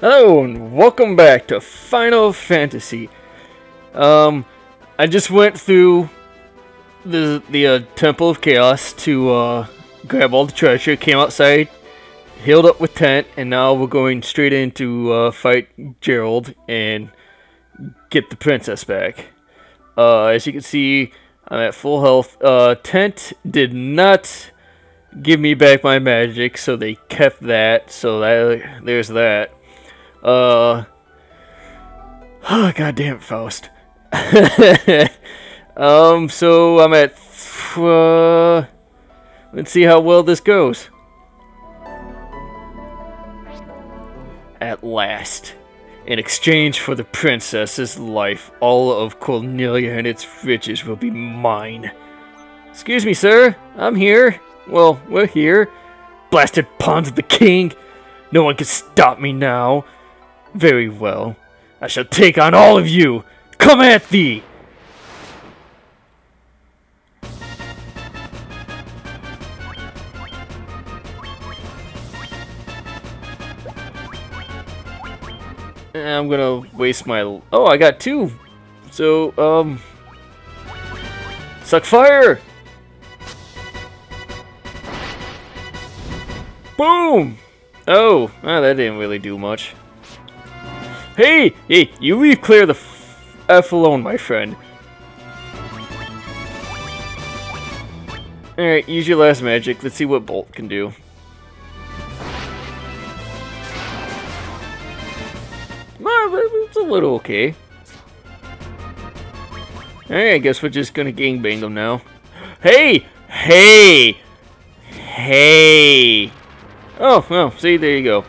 Hello and welcome back to Final Fantasy. Um, I just went through the the uh, Temple of Chaos to uh, grab all the treasure. Came outside, healed up with tent, and now we're going straight in to uh, fight Garland and get the princess back. Uh, as you can see, I'm at full health. Uh, tent did not give me back my magic, so they kept that. So that there's that. Uh. Oh, God damn it, Faust. um, so I'm at. Uh, let's see how well this goes. At last. In exchange for the princess's life, all of Cornelia and its riches will be mine. Excuse me, sir. I'm here. Well, we're here. Blasted pawns of the king. No one can stop me now. Very well. I shall take on all of you. Come at thee! I'm gonna waste my... Oh, I got two! So, um... Suck fire! Boom! Oh, ah, that didn't really do much. Hey! Hey, you leave clear the F alone, my friend. Alright, use your last magic. Let's see what Bolt can do. It's a little okay. Alright, I guess we're just gonna gangbang them now. Hey! Hey! Hey! Oh, well, see, there you go.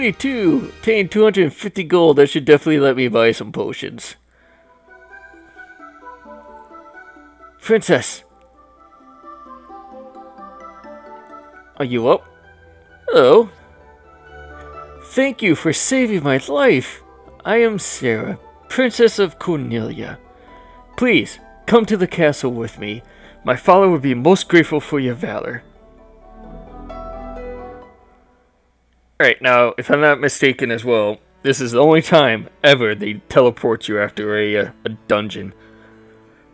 32! Obtain 250 gold. That should definitely let me buy some potions. Princess! Are you up? Hello. Thank you for saving my life. I am Sarah, Princess of Cornelia. Please, come to the castle with me. My father would be most grateful for your valor. Alright, now, if I'm not mistaken as well, this is the only time ever they teleport you after a, uh, a dungeon.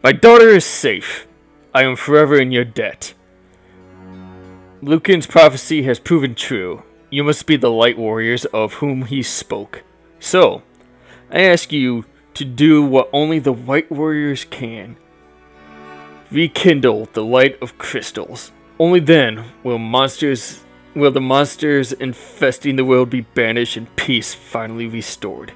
My daughter is safe. I am forever in your debt. Lukahn's prophecy has proven true. You must be the light warriors of whom he spoke. So, I ask you to do what only the white warriors can. Rekindle the light of crystals. Only then will monsters will the monsters infesting the world be banished and peace finally restored.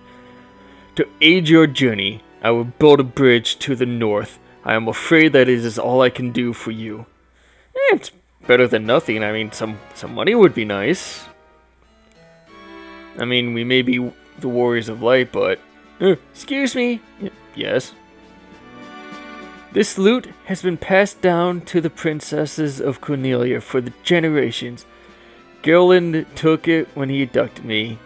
To aid your journey, I will build a bridge to the north. I am afraid that it is all I can do for you. Eh, it's better than nothing. I mean, some, some money would be nice. I mean, we may be the Warriors of Light, but... Uh, excuse me. Yes. This lute has been passed down to the princesses of Cornelia for the generations. Garland took it when he abducted me.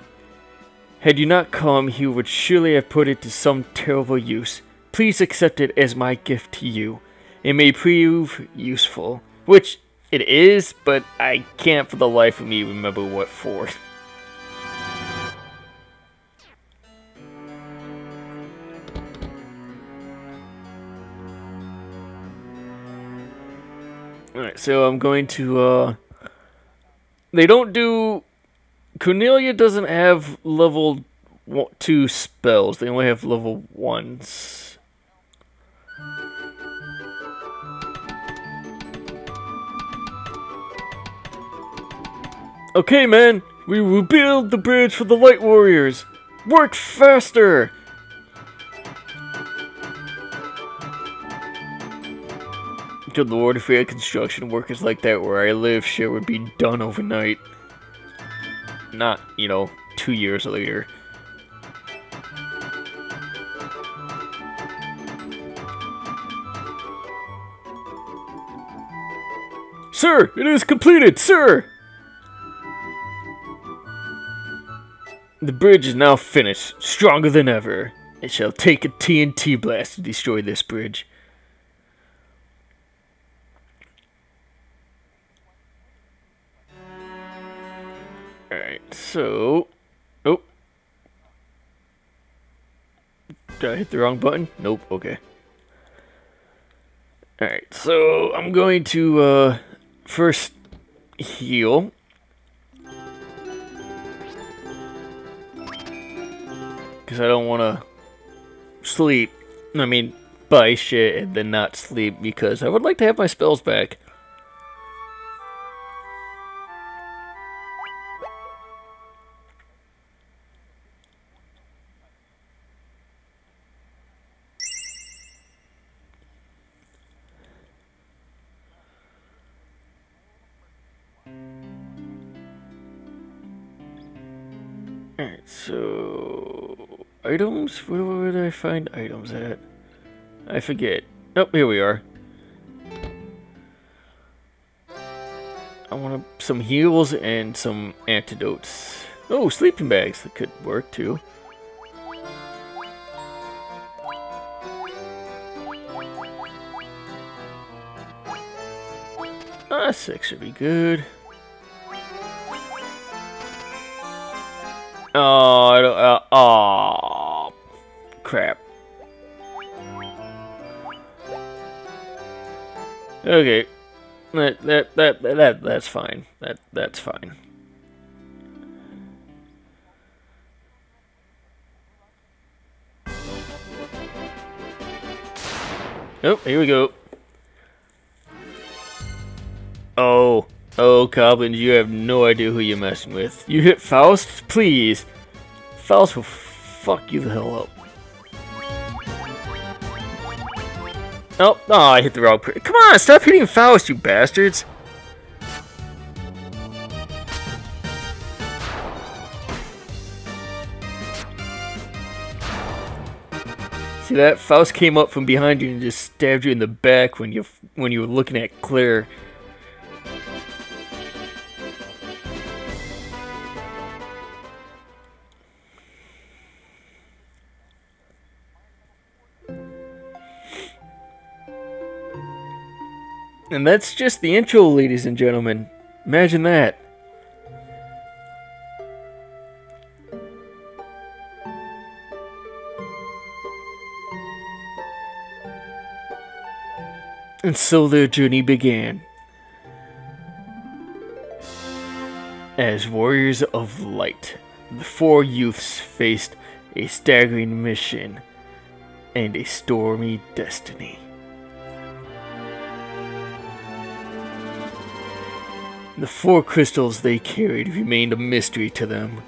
Had you not come, he would surely have put it to some terrible use. Please accept it as my gift to you. It may prove useful. Which it is, but I can't for the life of me remember what for. Alright, so I'm going to, uh... They don't do... Cornelia doesn't have level 2 spells. They only have level 1s. Okay, man. We will build the bridge for the Light Warriors. Work faster! Good lord, if we had construction workers like that where I live, shit would be done overnight. Not, you know, two years later. Sir, it is completed, sir! The bridge is now finished, stronger than ever. It shall take a TNT blast to destroy this bridge. So... Oh. Did I hit the wrong button? Nope, okay. Alright, so I'm going to uh, first heal. Because I don't want to sleep. I mean, buy shit and then not sleep because I would like to have my spells back. Alright, so... Items? Where, did I find items at? I forget. Oh, here we are. I want some heals and some antidotes. Oh, sleeping bags. That could work too. Ah, six should be good. Oh, uh, oh, crap. Okay, that that that that that's fine. That that's fine. Oh, here we go. Goblins, you have no idea who you're messing with. You hit Faust? Please. Faust will fuck you the hell up. Oh, oh, I hit the wrong Come on, stop hitting Faust, you bastards! See that? Faust came up from behind you and just stabbed you in the back when you when you were looking at Claire. And that's just the intro, ladies and gentlemen. Imagine that. And so their journey began. As warriors of light, the four youths faced a staggering mission and a stormy destiny. The four crystals they carried remained a mystery to them.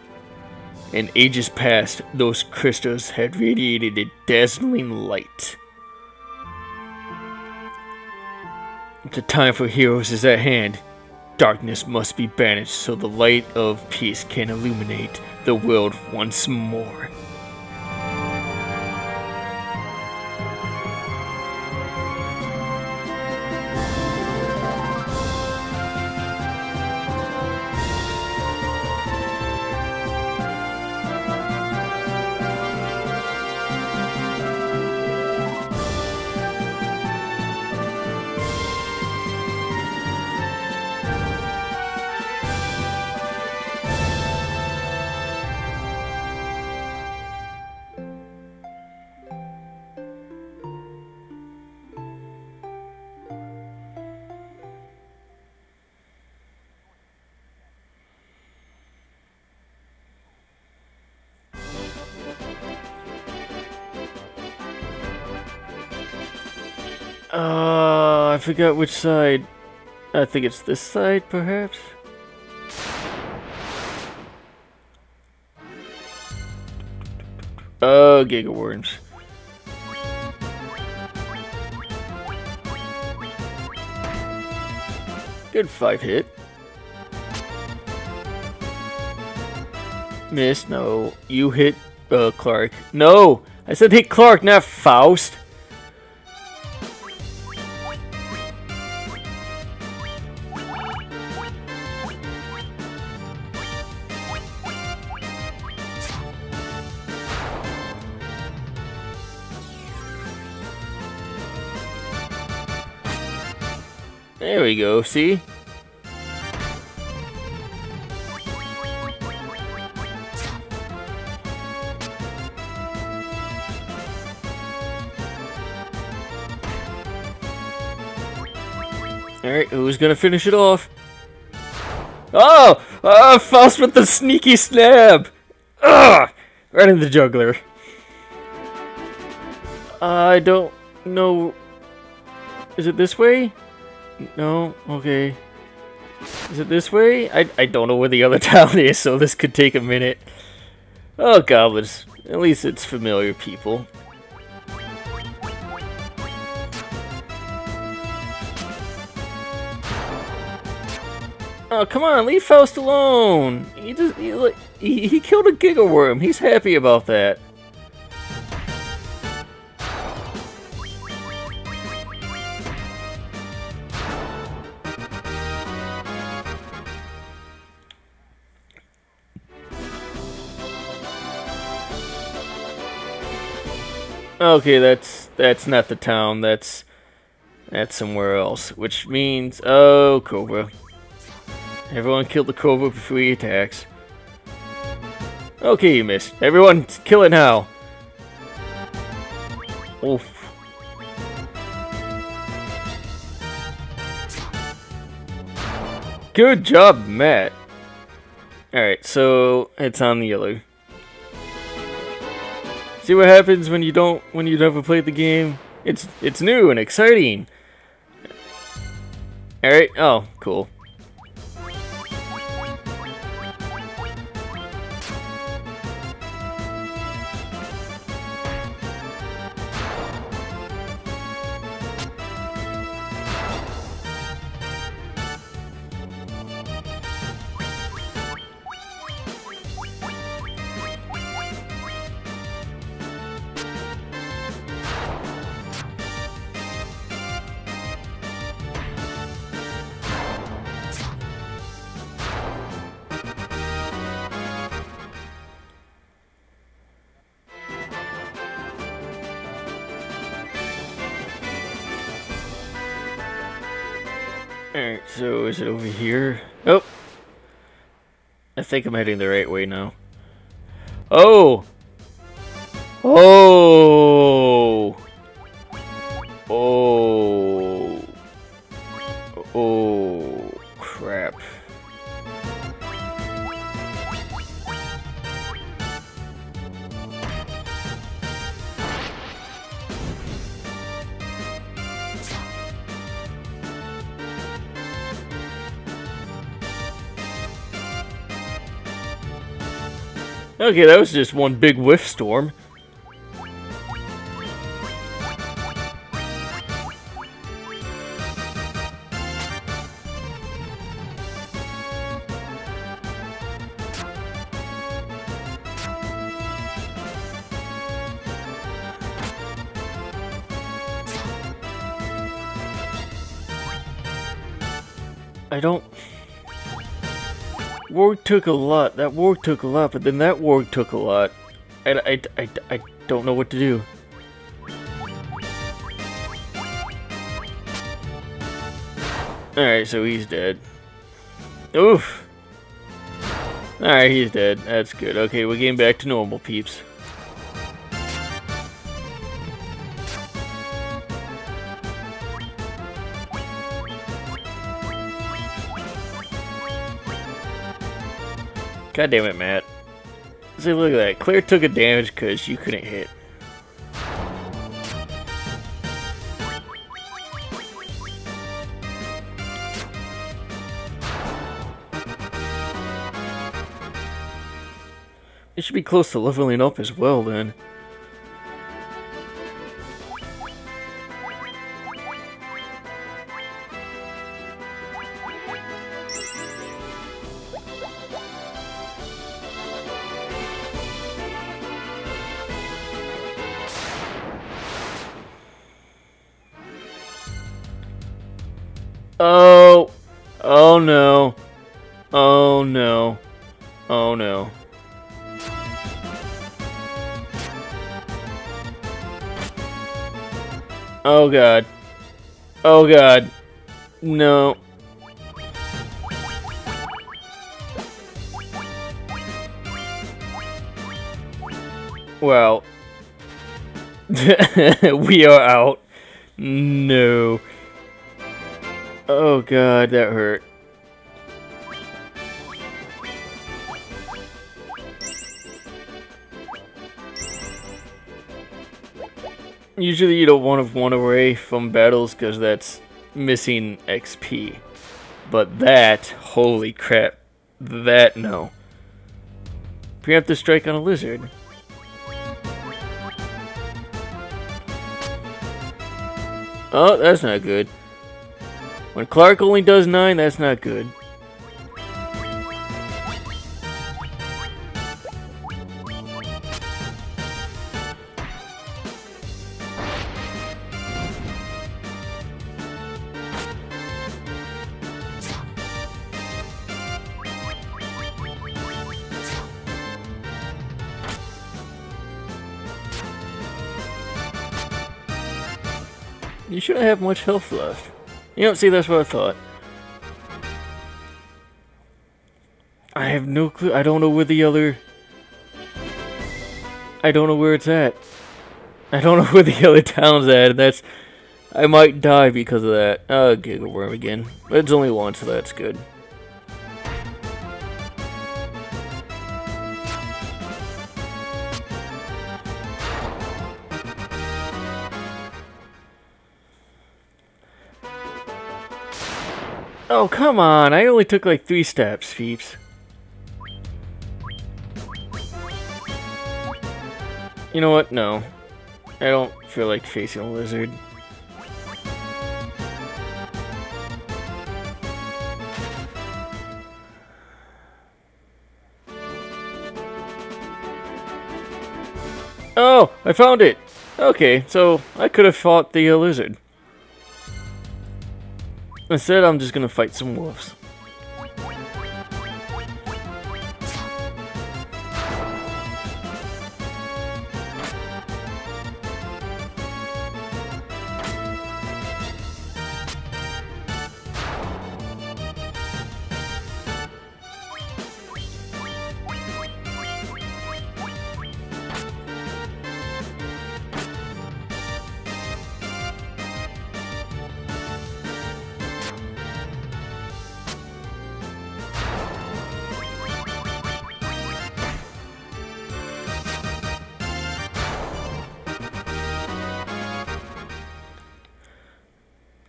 In ages past, those crystals had radiated a dazzling light. The time for heroes is at hand. Darkness must be banished so the light of peace can illuminate the world once more. Forgot which side. I think it's this side, perhaps? Oh, Giga Worms. Good five hit. Miss, no. You hit uh, Clark. No! I said hit Clark, not Faust. go, see? Alright, who's gonna finish it off? Oh! Oh, Faust with the sneaky snap! Ugh! Right in the juggler. I don't know... Is it this way? No? Okay. Is it this way? I, I don't know where the other town is, so this could take a minute. Oh, goblins. At least it's familiar people. Oh, come on, leave Faust alone. He just he, he, he killed a Giga Worm. He's happy about that. Okay, that's that's not the town. That's that's somewhere else, which means oh, Cobra. Everyone kill the Cobra before he attacks. Okay, you missed. Everyone, kill it now. Oof. Good job, Matt. Alright, so it's on the yellow. See what happens when you don't when you never played the game? It's it's new and exciting. Alright, oh, cool. Alright, so is it over here? Oh! I think I'm heading the right way now. Oh! Oh! Oh! Okay, that was just one big whiff storm. I don't... Warg took a lot. That Warg took a lot, but then that Warg took a lot. I, I, I, I don't know what to do. Alright, so he's dead. Oof! Alright, he's dead. That's good. Okay, we're getting back to normal, peeps. God damn it, Matt. See, look at that. Claire took a damage because you couldn't hit. It should be close to leveling up as well, then. Oh. Oh no. Oh no. Oh no. Oh god. Oh god. No. Well. we are out. No. Oh god, that hurt. Usually you don't want to one away from battles because that's missing XP. But that, holy crap, that no. Preemptive strike on a lizard. Oh, that's not good. When Clark only does 9, that's not good. You shouldn't have much health left. You don't see, that's what I thought. I have no clue. I don't know where the other... I don't know where it's at. I don't know where the other town's at, and that's... I might die because of that. Oh, Giga Worm again. It's only one, so that's good. Oh, come on. I only took like three steps, Peeps. You know what? No. I don't feel like facing a lizard. Oh, I found it! Okay, so I could have fought the uh, lizard. Instead, I'm just gonna fight some wolves.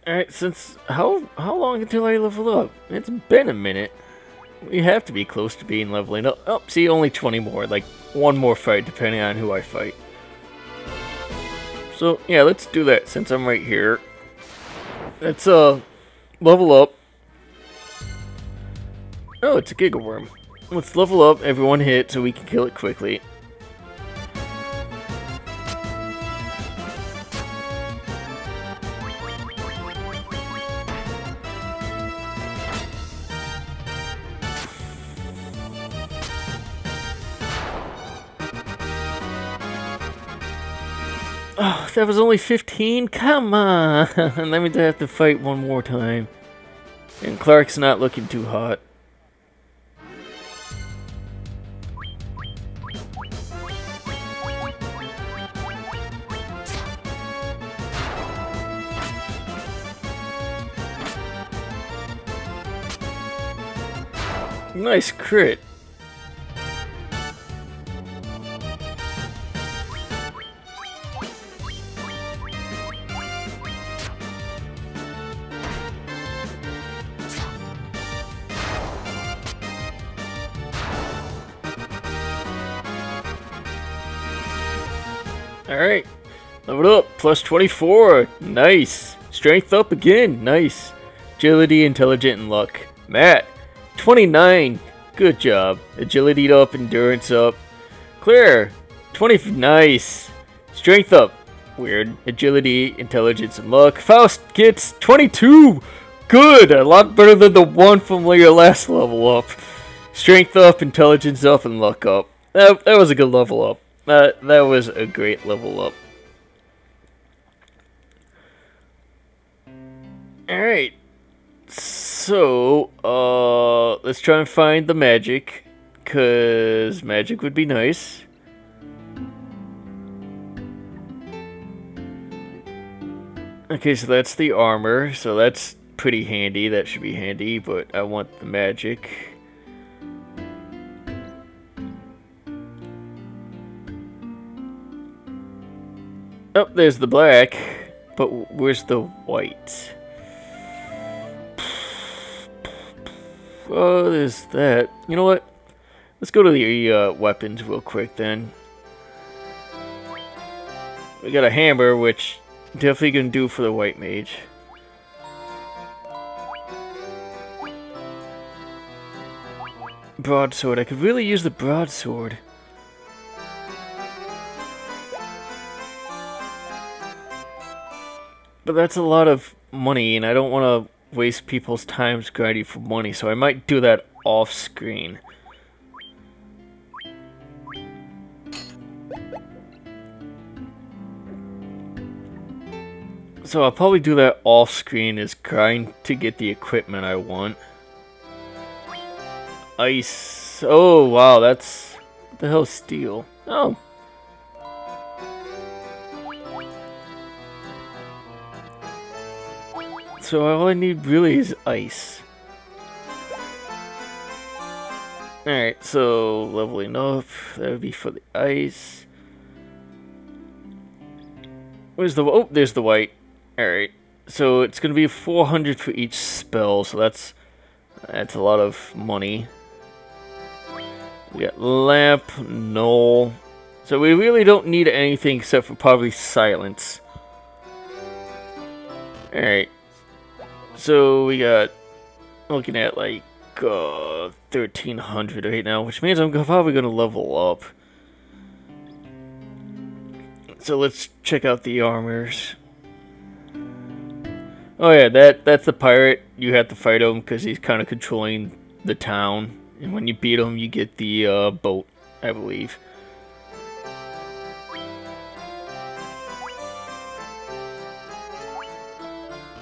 Alright, since how how long until I level up? It's been a minute. We have to be close to being leveling up. Oh, see, only 20 more. Like, one more fight, depending on who I fight. So, yeah, let's do that since I'm right here. Let's, uh, level up. Oh, it's a Giga Worm. Let's level up, everyone hit, so we can kill it quickly. Oh, that was only 15? Come on! Let me have to fight one more time. And Clark's not looking too hot. Nice crit. Alright. Level up. Plus 24. Nice. Strength up again. Nice. Agility, intelligent, and luck. Matt. 29. Good job. Agility up, endurance up. Claire. 20. Nice. Strength up. Weird. Agility, intelligence, and luck. Faust gets 22. Good. A lot better than the one from your last level up. Strength up, intelligence up, and luck up. That, that was a good level up. That that was a great level up. Alright. So, uh, let's try and find the magic. Because magic would be nice. Okay, so that's the armor. So that's pretty handy. That should be handy, but I want the magic. Oh, there's the black. But where's the white? Oh, there's that. You know what? Let's go to the uh, weapons real quick then. We got a hammer, which definitely gonna do for the white mage. Broadsword. I could really use the broadsword. But that's a lot of money, and I don't want to waste people's times grinding for money, so I might do that off screen. So I'll probably do that off screen is grind to get the equipment I want. Ice. Oh, wow, that's... The hell steel? Oh. So all I need really is ice. Alright, so leveling up. That would be for the ice. Where's the... Oh, there's the white. Alright, so it's going to be 400 for each spell, so that's that's a lot of money. We got Lamp, Null. So we really don't need anything except for probably Silence. Alright. So we got looking at like uh, 1300 right now, which means I'm probably going to level up. So let's check out the armors. Oh yeah, that that's the pirate. You have to fight him because he's kind of controlling the town. And when you beat him, you get the uh, boat, I believe.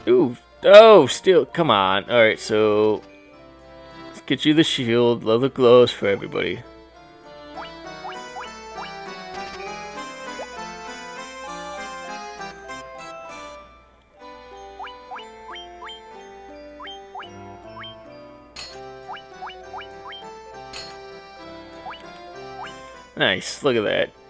Ooh, oh, still, come on. Alright, so, let's get you the shield, leather gloves for everybody. Nice, look at that.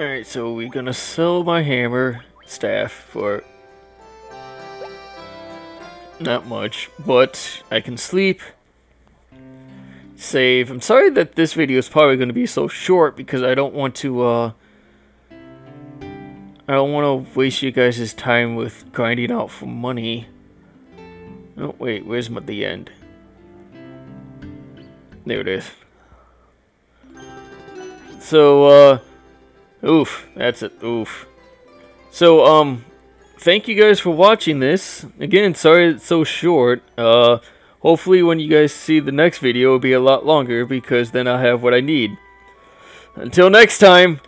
Alright, so we're gonna sell my hammer staff for not much, but I can sleep save. I'm sorry that this video is probably going to be so short because I don't want to, uh... I don't want to waste you guys' time with grinding out for money. Oh, wait, where's my, the end? There it is. So, uh... Oof, that's it, oof. So, um, thank you guys for watching this. Again, sorry it's so short. Uh... Hopefully when you guys see the next video, it'll be a lot longer because then I'll have what I need. Until next time,